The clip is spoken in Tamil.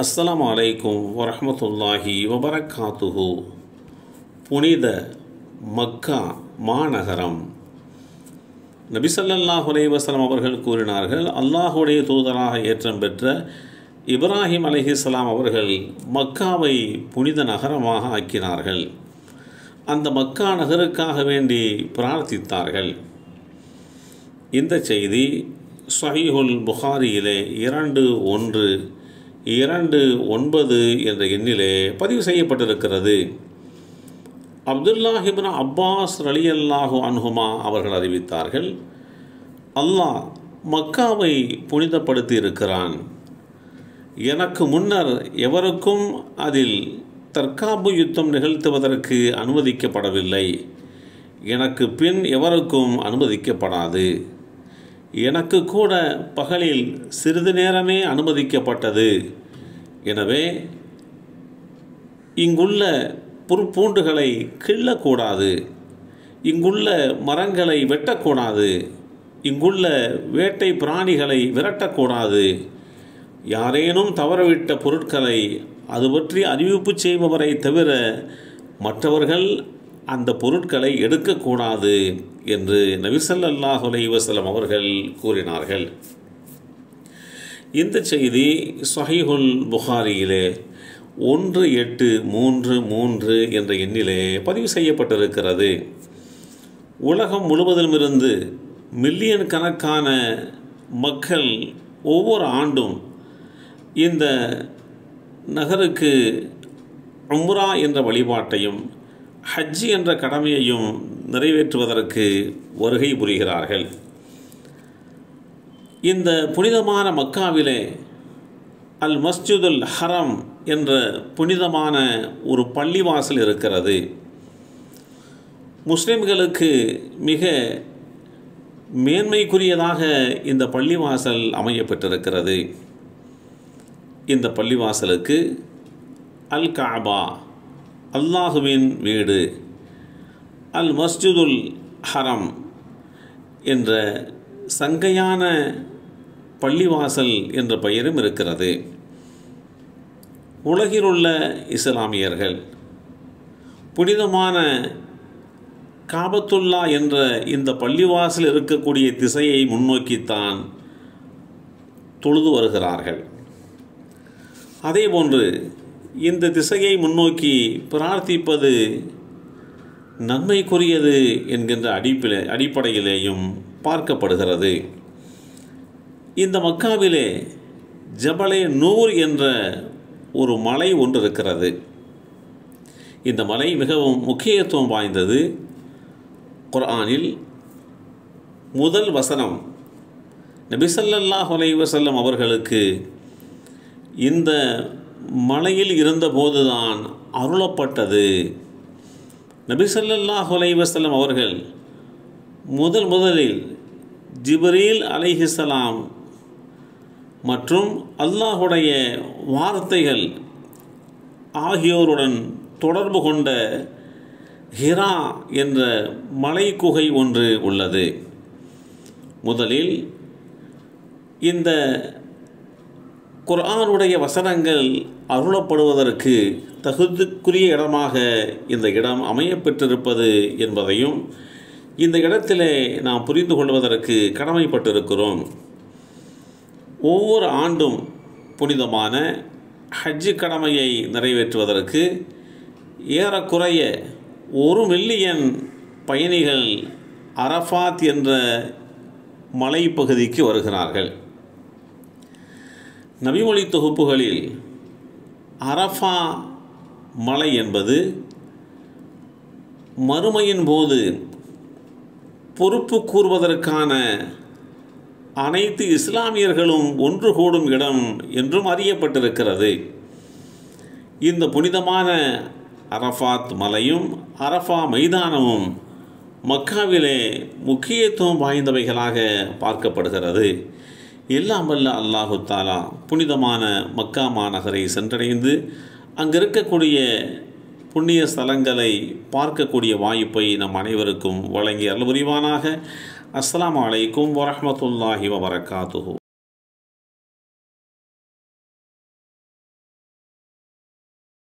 அஸ்லாம் அலைக்கும் வரமத்துல்லாஹி வபரகாத்துஹு. புனித மக்கா மாநகரம். நபிசல்லாஹ் அலைவசலம் அவர்கள் கூறினார்கள் அல்லாஹுடைய தூதராக ஏற்றம் பெற்ற இப்ராஹிம் அலைஹிஸ்ஸலாம் அவர்கள் மக்காவை புனித நகரமாக ஆக்கினார்கள். அந்த மக்கா நகருக்காக வேண்டி பிரார்த்தித்தார்கள். இந்த செய்தி சஹீஹுல் புகாரியிலே இரண்டு ஒன்று இரண்டு ஒன்பது என்ற எண்ணிலே பதிவு செய்யப்பட்டிருக்கிறது. அப்துல்லாஹிபின் அப்பாஸ் ரலியல்லாஹு அன்ஹுமா அவர்கள் அறிவித்தார்கள் அல்லாஹ் மக்காவை புனிதப்படுத்தி இருக்கிறான் எனக்கு முன்னர் எவருக்கும் அதில் தற்காப்பு யுத்தம் நிகழ்த்துவதற்கு அனுமதிக்கப்படவில்லை. எனக்கு பின் எவருக்கும் அனுமதிக்கப்படாது. எனக்கு கூட பகலில் சிறிது நேரமே அனுமதிக்கப்பட்டது. எனவே இங்குள்ள புற்பூண்டுகளை கிள்ளக்கூடாது. இங்குள்ள மரங்களை வெட்டக்கூடாது. இங்குள்ள வேட்டை பிராணிகளை விரட்டக்கூடாது. யாரேனும் தவறவிட்ட பொருட்களை அது பற்றி அறிவிப்பு செய்பவரை தவிர மற்றவர்கள் அந்த பொருட்களை எடுக்கக்கூடாது. என்று நபிசல்லாஹ் அலைவசலம் அவர்கள் கூறினார்கள். இந்த செய்தி சஹிஹுல் புகாரியிலே ஒன்று எட்டு மூன்று மூன்று என்ற எண்ணிலே பதிவு செய்யப்பட்டிருக்கிறது. உலகம் முழுவதிலுமிருந்து மில்லியன் கணக்கான மக்கள் ஒவ்வொரு ஆண்டும் இந்த நகருக்கு உம்ரா என்ற வழிபாட்டையும் ஹஜ்ஜி என்ற கடமையையும் நிறைவேற்றுவதற்கு வருகை புரிகிறார்கள். இந்த புனிதமான மக்காவிலே அல் மஸ்ஜிதுல் ஹரம் என்ற புனிதமான ஒரு பள்ளிவாசல் இருக்கிறது. முஸ்லிம்களுக்கு மிக மேன்மைக்குரியதாக இந்த பள்ளிவாசல் அமையப்பட்டிருக்கிறது இந்த பள்ளிவாசலுக்கு அல் காபா அல்லாஹுவின் வீடு அல் மஸ்ஜிதுல் ஹரம் என்ற சங்கையான பள்ளிவாசல் என்ற பெயரும் இருக்கிறது. உலகிலுள்ள இஸ்லாமியர்கள் புனிதமான காபத்துல்லா என்ற இந்த பள்ளிவாசல் இருக்கக்கூடிய திசையை முன்னோக்கித்தான் தொழுது வருகிறார்கள். அதேபோன்று இந்த திசையை முன்னோக்கி பிரார்த்திப்பது நன்மைக்குரியது என்கின்ற அடிப்பிலே அடிப்படையிலேயும் பார்க்கப்படுகிறது. இந்த மக்காவிலே ஜபலே நூர் என்ற ஒரு மலை ஒன்று இருக்கிறது இந்த மலை மிகவும் முக்கியத்துவம் வாய்ந்தது. குர்ஆனில் முதல் வசனம் நபிசல்லாஹ் அலைவசல்லம் அவர்களுக்கு இந்த மலையில் இருந்தபோதுதான் அருளப்பட்டது. நபிசல்லா வசல்லம் அவர்கள் முதல் முதலில் ஜிப்ரீல் அலைஹிசலாம் மற்றும் அல்லாஹுடைய வார்த்தைகள் ஆகியோருடன் தொடர்பு கொண்ட ஹிரா என்ற மலை குகை ஒன்று உள்ளது. முதலில் இந்த குரானுடைய வசனங்கள் அருளப்படுவதற்கு தகுதிக்குரிய இடமாக இந்த இடம் அமையப்பெற்றிருப்பது என்பதையும் இந்த இடத்திலே நாம் புரிந்து கொள்வதற்கு கடமைப்பட்டிருக்கிறோம். ஒவ்வொரு ஆண்டும் புனிதமான ஹஜ்ஜு கடமையை நிறைவேற்றுவதற்கு ஏறக்குறைய ஒரு மில்லியன் பயணிகள் அரஃபாத் என்ற மலைப்பகுதிக்கு வருகிறார்கள். நபிமொழி தொகுப்புகளில் அரஃபா மலை என்பது மறுமையின் போது பொறுப்பு கூறுவதற்கான அனைத்து இஸ்லாமியர்களும் ஒன்று கூடும் இடம் என்றும் அறியப்பட்டிருக்கிறது. இந்த புனிதமான அரஃபாத் மலையும் அரஃபா மைதானமும் மக்காவிலே முக்கியத்துவம் வாய்ந்தவைகளாக பார்க்கப்படுகிறது. எல்லாம் வல்ல அல்லாஹு தாலா புனிதமான மக்கா மாநகரை சென்றடைந்து அங்கிருக்கக்கூடிய புண்ணிய ஸ்தலங்களை பார்க்கக்கூடிய வாய்ப்பை நம் அனைவருக்கும் வழங்கி அருள் புரிவானாக. அஸ்லாம் அலைக்கும் வரமத்துல்லாஹி வபரகாத்துஹு.